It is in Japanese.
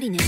りね。